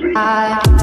baby. I